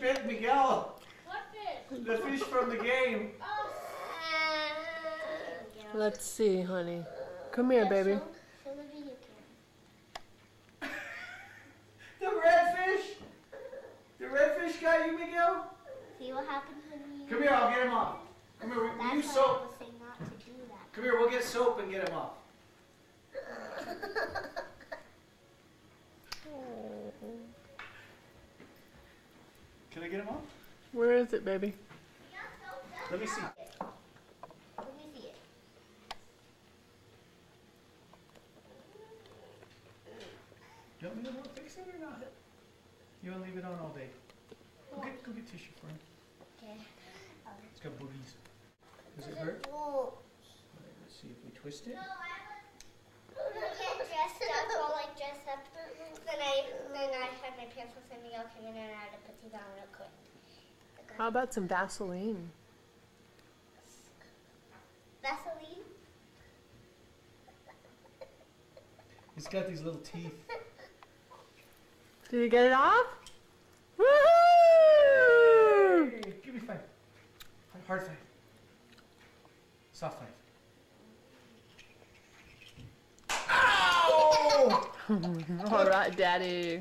bit Miguel. What fish? The fish from the game. Oh, Let's see, honey. Come here, baby. show, show the video camera. The redfish. The redfish got you, Miguel. See what happens when you. Come here, I'll get him off. Come here, we That's use why I soap. not to do that. Come here, we'll get soap and get him off. Can I get him off? Where is it, baby? Let me see. Let me see it. You want me to fix it or not? You want to leave it on all day? Go get, go get tissue for him. Okay. It's got boogies. Does it hurt? Oh. Let's see if we twist it. I get dressed up while I dress up. Then I then I had my pants on and Miguel came in and I had to put these on real quick. How about some Vaseline? Vaseline. It's got these little teeth. Did you get it off? Woohoo! Hey, give me five. Hard five. Soft five. Ow! All right, Daddy.